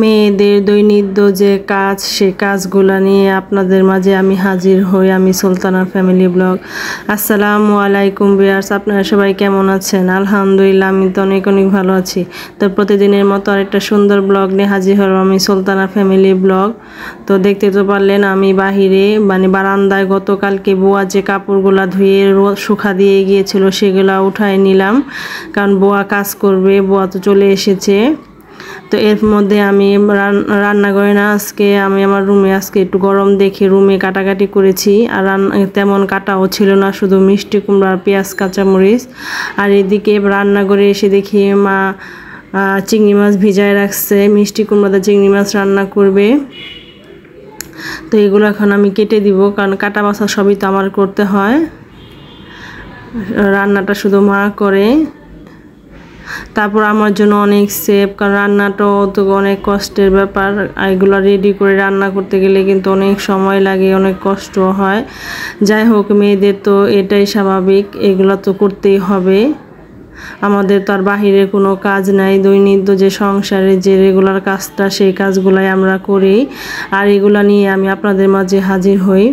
মেয়েদের দৈনিত্য যে কাজ, সে কাজগুলা নিয়ে আপনাদের মাঝে আমি হাজির হই। আমি সুলতানা ফ্যামিলি ব্লগ। আসসালামু আলাইকুম বিয়ার্স আপনারা সবাই কেমন আছেন? আলহামদুলিল্লাহ, আমি তো অনেক অনেক ভালো আছি। তো প্রতিদিনের মতো আরেকটা সুন্দর ব্লগ নিয়ে হাজির হলাম আমি সুলতানা ফ্যামিলি ব্লগ। তো দেখতে তো পারলেন, আমি বাহিরে মানে বারান্দায় গতকালকে বোয়া যে কাপড়গুলা ধুয়ে শুকা দিয়ে গিয়েছিল, সেগুলা উঠায় নিলাম। কারণ বোয়া কাজ করবে, বোয়া তো চলে এসেছে। তো এর মধ্যে আমি রান- রান্না করি না, আজকে আমি আমার রুমে আজকে একটু গরম দেখে রুমে কাটাকাটি করেছি। আর রান্না তেমন কাটাও ছিল না, শুধু মিষ্টি কুমড়া আর পেঁয়াজ, কাঁচামরিচ। আর এদিকে রান্না করে এসে দেখি মা চিংড়ি মাছ ভিজায় রাখছে। মিষ্টি কুমড়াতে চিংড়ি মাছ রান্না করবে। তো এগুলো এখন আমি কেটে দিব, কারণ কাটা বাছা সবই তো আমার করতে হয়। রান্নাটা শুধু মা করে। তারপর আমার জন্য অনেক সেফ কারণ রান্নাটাও তো অনেক কষ্টের ব্যাপার। এগুলো রেডি করে রান্না করতে গেলে কিন্তু অনেক সময় লাগে, অনেক কষ্ট হয়। যাই হোক, মেয়েদের তো এটাই স্বাভাবিক, এগুলো তো করতেই হবে। আমাদের তো আর বাহিরে কোনো কাজ নাই দৈনিত্য যে সংসারে যে রেগুলার কাজটা, সেই কাজগুলাই আমরা করি। আর এগুলা নিয়ে আমি আপনাদের মাঝে হাজির হই।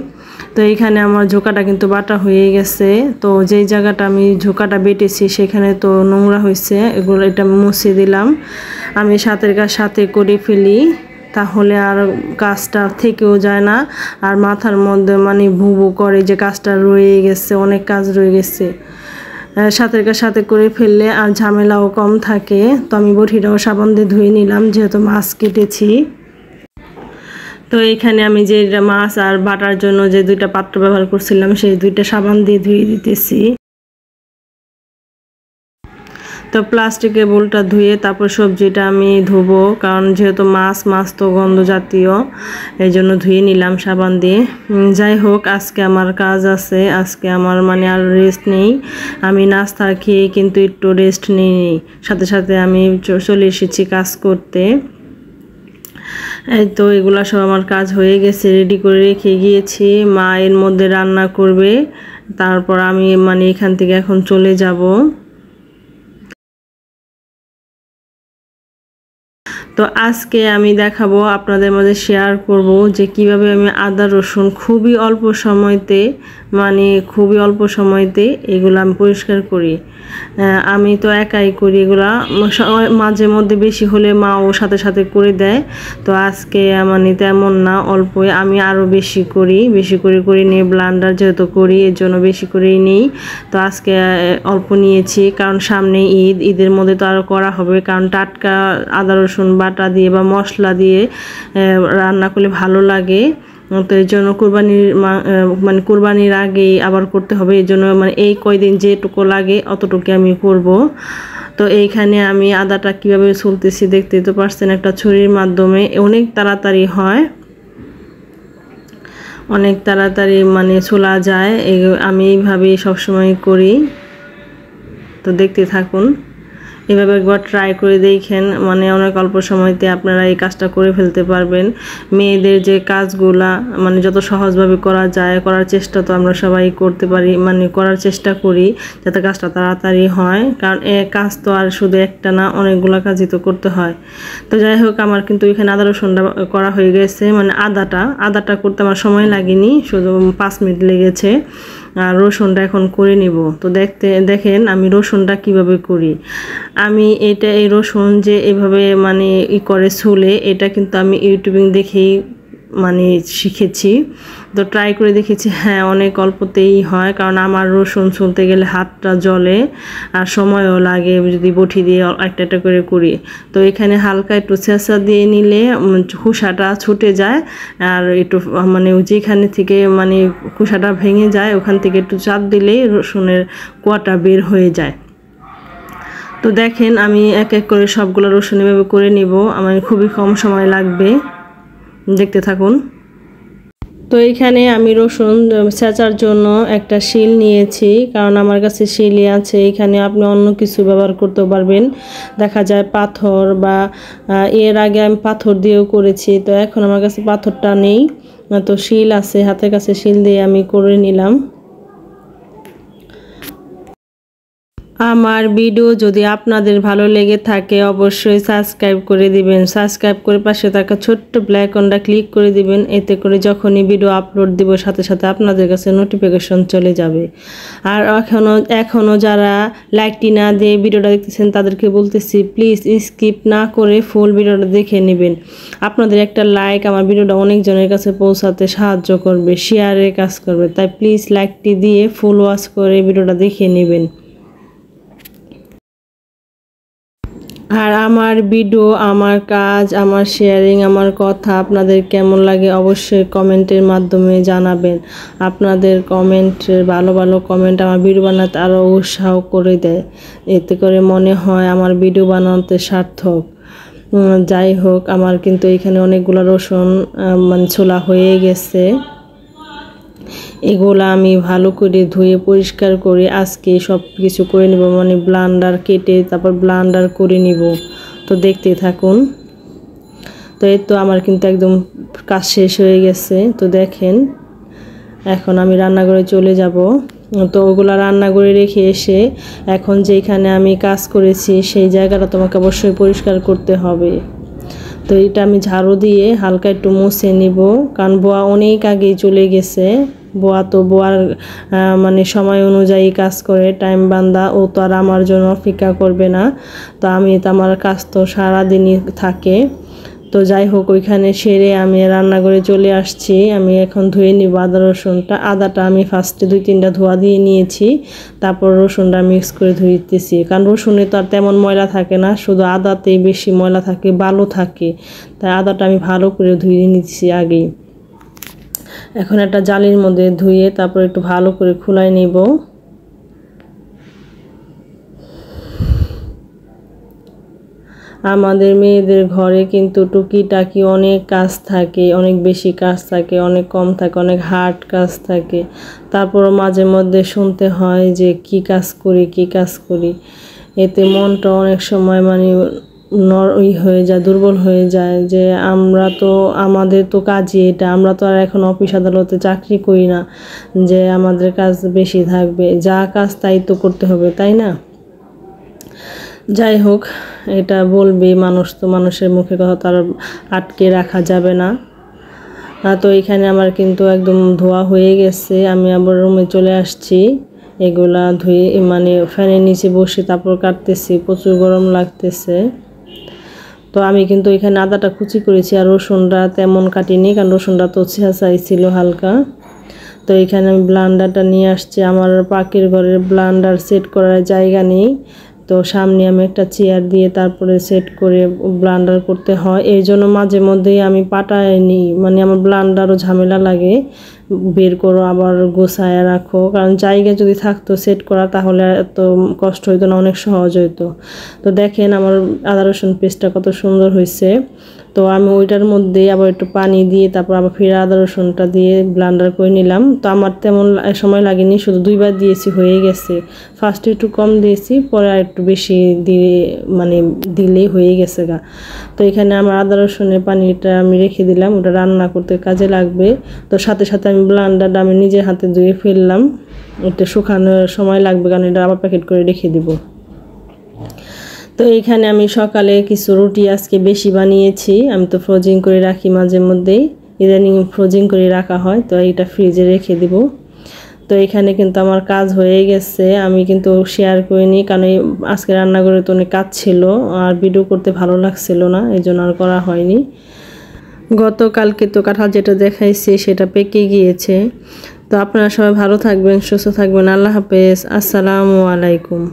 তো এইখানে আমার ঝোঁকাটা কিন্তু বাটা হয়ে গেছে। তো যেই জায়গাটা আমি ঝোঁকাটা বেটেছি, সেখানে তো নোংরা হয়েছে, এগুলো এটা মুছে দিলাম। আমি সাথের কাজ সাথে করে ফেলি, তাহলে আর কাজটা থেকেও যায় না। আর মাথার মধ্যে মানে ভুবু করে যে কাজটা রয়ে গেছে, অনেক কাজ রয়ে গেছে। কাজ সাথে করে ফেললে আর ঝামেলাও কম থাকে। তো আমি বটিটাও সাবান দিয়ে ধুয়ে নিলাম, যেহেতু মাছ কেটেছি। তো এখানে আমি যে মাছ আর বাটার জন্য যে দুইটা পাত্র ব্যবহার করছিলাম, সেই দুইটা সাবান দিয়ে ধুয়ে দিতেছি। তো প্লাস্টিকের বোলটা ধুয়ে তারপর সবজিটা আমি ধুবো, কারণ যেহেতু মাছ মাছ তো গন্ধ জাতীয় এই জন্য ধুয়ে নিলাম সাবান দিয়ে। যাই হোক, আজকে আমার কাজ আছে, আজকে আমার মানে আর রেস্ট নেই। আমি নাস্তা খেয়ে কিন্তু একটু রেস্ট নিই। সাথে সাথে আমি চলে এসেছি কাজ করতে। তো এগুলা সব আমার কাজ হয়ে গেছে রেডি করে রেখে গিয়েছি। মা এর মধ্যে রান্না করবে, তারপর আমি মানে এখান থেকে এখন চলে যাব। তো আজকে আমি দেখাবো, আপনাদের মধ্যে শেয়ার করব যে কীভাবে আমি আদা, রসুন খুবই অল্প সময়তে মানে খুবই অল্প সময়তে এগুলো আমি পরিষ্কার করি। আমি তো একাই করি এগুলা মাঝে মধ্যে বেশি হলে মাও সাথে সাথে করে দেয়। তো আজকে মানে তেমন না, অল্পই আমি আরও বেশি করি, বেশি করে করে নিয়ে ব্লান্ডার যেহেতু করি, এর জন্য বেশি করেই নিই। তো আজকে অল্প নিয়েছি, কারণ সামনে ঈদ, ঈদের মধ্যে তো আরও করা হবে, কারণ টাটকা আদা, রসুন বাটা দিয়ে বা মশলা দিয়ে রান্না করলে ভালো লাগে। তো এই জন্য কোরবানির মানে কোরবানির আগেই আবার করতে হবে। এই জন্য মানে এই কয়দিন যেটুকু লাগে অতটুকু আমি করব। তো এইখানে আমি আদাটা কীভাবে চলতেছি দেখতে তো পারছেন একটা ছুরির মাধ্যমে। অনেক তাড়াতাড়ি হয়। অনেক তাড়াতাড়ি মানে ছোলা যায়। আমি এইভাবেই সবসময় করি। তো দেখতে থাকুন। এভাবে একবার ট্রাই করে দেখেন। মানে অনেক অল্প সময়তে আপনারা এই কাজটা করে ফেলতে পারবেন। মেয়েদের যে কাজগুলা মানে যত সহজভাবে করা যায়, করার চেষ্টা তো আমরা সবাই করতে পারি মানে করার চেষ্টা করি, যাতে কাজটা তাড়াতাড়ি হয়। কারণ এ কাজ তো আর শুধু একটা না, অনেকগুলো কাজই তো করতে হয়। তো যাই হোক, আমার কিন্তু এখানে আদা রসুনটা করা হয়ে গেছে। মানে আদাটা আদাটা করতে আমার সময় লাগেনি, শুধু পাঁচ মিনিট লেগেছে। আর রসুনটা এখন করে নিব। তো দেখতে, দেখেন আমি রসুনটা কীভাবে করি। আমি এটা, এই রসুন যে এভাবে মানে ই করে ছুলে, এটা কিন্তু আমি ইউটিউবিং দেখেই মানে শিখেছি। তো ট্রাই করে দেখেছি হ্যাঁ অনেক অল্পতেই হয়। কারণ আমার রসুন ছুলতে গেলে হাতটা জ্বলে আর সময়ও লাগে যদি বটি দিয়ে একটা একটা করে করি। তো এখানে হালকা একটু ছেঁচা দিয়ে নিলে খোসাটা ছুটে যায় আর একটু মানে যেখানে থেকে মানে খোসাটা ভেঙে যায়, ওখান থেকে একটু চাপ দিলেই রসুনের কোয়াটা বের হয়ে যায়। তো দেখেন, আমি এক এক করে সবগুলো রসুন এভাবে করে নিব। আমার খুবই কম সময় লাগবে। দেখতে থাকুন। তো এইখানে আমি রসুন চেঁচার জন্য একটা শিল নিয়েছি, কারণ আমার কাছে শিলই আছে। এখানে আপনি অন্য কিছু ব্যবহার করতে পারবেন। দেখা যায় পাথর বা এর আগে আমি পাথর দিয়েও করেছি, তো এখন আমার কাছে পাথরটা নেই। তো শিল আছে, হাতের কাছে শিল দিয়ে আমি করে নিলাম। আমার ভিডিও যদি আপনাদের ভালো লেগে থাকে, অবশ্যই সাবস্ক্রাইব করে দিবেন। সাবস্ক্রাইব করে পাশে থাকা ছোট্ট ব্ল্যাক অনটা ক্লিক করে দিবেন। এতে করে যখনই ভিডিও আপলোড দিব, সাথে সাথে আপনাদের কাছে নোটিফিকেশন চলে যাবে। আর এখনও এখনও যারা লাইকটি না দিয়ে ভিডিওটা দেখতেছেন, তাদেরকে বলতেছি প্লিজ স্কিপ না করে ফুল ভিডিওটা দেখে নেবেন। আপনাদের একটা লাইক আমার ভিডিওটা অনেকজনের কাছে পৌঁছাতে সাহায্য করবে শেয়ারের কাজ করবে। তাই প্লিজ লাইকটি দিয়ে ফুল ওয়াশ করে ভিডিওটা দেখে নেবেন। আর আমার ভিডিও, আমার কাজ, আমার শেয়ারিং আমার কথা আপনাদের কেমন লাগে অবশ্যই কমেন্টের মাধ্যমে জানাবেন। আপনাদের কমেন্টের ভালো ভালো কমেন্ট আমার ভিডিও বানাতে আরও উৎসাহ করে দেয়। এতে করে মনে হয় আমার ভিডিও বানাতে সার্থক। যাই হোক, আমার কিন্তু এখানে অনেকগুলো রসুন মানে ছোলা হয়ে গেছে। এগুলো আমি ভালো করে ধুয়ে পরিষ্কার করে আজকে সব কিছু করে নেব। মানে ব্লান্ডার কেটে তারপর ব্লান্ডার করে নিব। তো দেখতে থাকুন। তো এই তো আমার কিন্তু একদম কাজ শেষ হয়ে গেছে। তো দেখেন, এখন আমি রান্নাঘরে চলে যাব। তো ওগুলো রান্না করে রেখে এসে এখন যেখানে আমি কাজ করেছি সেই জায়গাটা তোমাকে অবশ্যই পরিষ্কার করতে হবে। তো এটা আমি ঝাড়ু দিয়ে হালকা একটু মুছে নিব। কারণ বোয়া অনেক আগেই চলে গেছে। বোয়া তো বোয়ার মানে সময় অনুযায়ী কাজ করে টাইম বান্দা, ও তো আর আমার জন্য অপেক্ষা করবে না। তো আমি তো আমার কাজ তো সারাদিনই থাকে। তো যাই হোক, ওইখানে সেরে আমি রান্নাঘরে চলে আসছি। আমি এখন ধুয়ে নিব আদা, রসুনটা। আদাটা আমি ফার্স্টে দুই, তিনটা ধোয়া দিয়ে নিয়েছি। তারপর রসুনটা মিক্স করে ধুইতেছি। কারণ রসুনে তো আর তেমন ময়লা থাকে না, শুধু আদাতেই বেশি ময়লা থাকে, বালু থাকে। তাই আদাটা আমি ভালো করে ধুয়ে নিচ্ছি আগেই। এখন একটা জালির মধ্যে ধুয়ে তারপর একটু ভালো করে খুলাই নিব। আমাদের মেয়েদের ঘরে কিন্তু টুকিটাকি অনেক কাজ থাকে, অনেক বেশি কাজ থাকে, অনেক কম থাকে, অনেক হার্ড কাজ থাকে। তারপর মাঝে মধ্যে শুনতে হয় যে কি কাজ করি, কি কাজ করি। এতে মনটা অনেক সময় মানে নর ওই হয়ে যায়, দুর্বল হয়ে যায় যে আমরা তো, আমাদের তো কাজই এটা। আমরা তো আর এখন অফিস আদালতে চাকরি করি না যে আমাদের কাজ বেশি থাকবে। যা কাজ তাই তো করতে হবে, তাই না? যাই হোক, এটা বলবে মানুষ তো, মানুষের মুখে কথা তার আটকে রাখা যাবে না। তো এখানে আমার কিন্তু একদম ধোয়া হয়ে গেছে, আমি আবার রুমে চলে আসছি। এগুলা ধুয়ে মানে ফ্যানের নিচে বসে তারপর কাটতেছি, প্রচুর গরম লাগতেছে। তো আমি কিন্তু এখানে আদাটা কুচি করেছি আর রসুনটা তেমন কাটিনি, কারণ রসুনটা তো ছেঁচাই ছিল হালকা। তো এখানে আমি ব্লান্ডারটা নিয়ে আসছি। আমার পাখির ঘরের ব্লান্ডার সেট করার জায়গা নেই। তো সামনে আমি একটা চেয়ার দিয়ে তারপরে সেট করে ব্লান্ডার করতে হয়। এই জন্য মাঝে মধ্যেই আমি পাটায় নিই। মানে আমার ব্লান্ডারও ঝামেলা লাগে। বের করো, আবার গোছায় রাখো। কারণ জায়গা যদি থাকতো সেট করা, তাহলে এত কষ্ট হইতো না, অনেক সহজ হইতো। তো দেখেন আমার আদা রসুন পেস্টটা কত সুন্দর হয়েছে তো আমি ওইটার মধ্যে আবার একটু পানি দিয়ে তারপর আবার ফিরে আদা রসুনটা দিয়ে ব্লান্ডার করে নিলাম। তো আমার তেমন সময় লাগেনি, শুধু দুইবার দিয়েছি, হয়ে গেছে। ফার্স্টে একটু কম দিয়েছি, পরে আর একটু বেশি দিয়ে মানে দিলেই হয়ে গেছে গা। তো এখানে আমার আদা রসুনের পানিটা আমি রেখে দিলাম, ওটা রান্না করতে কাজে লাগবে। তো সাথে সাথে আমি ব্লান্ডারটা আমি নিজের হাতে ধুয়ে ফেললাম। এটা শুকানোর সময় লাগবে, কারণ এটা আবার প্যাকেট করে রেখে দিব। তো এখানে আমি সকালে কিছু রুটি আজকে বেশি বানিয়েছি। আমি তো ফ্রোজিং করে রাখি মাঝে মধ্যেই। ইদানিং ফ্রোজিং করে রাখা হয়, তো এইটা ফ্রিজে রেখে দিব। তো এখানে কিন্তু আমার কাজ হয়ে গেছে। আমি কিন্তু শেয়ার করিনি কারণ আজকে রান্নাঘরে তো অনেক কাজ ছিল, আর ভিডিও করতে ভালো লাগছিল না এই জন্য আর করা হয়নি। গতকালকে তো কাঁঠাল যেটা দেখাইছে, সেটা পেকে গিয়েছে। তো আপনারা সবাই ভালো থাকবেন, সুস্থ থাকবেন, আল্লাহ হাফেজ। আসসালামু আলাইকুম।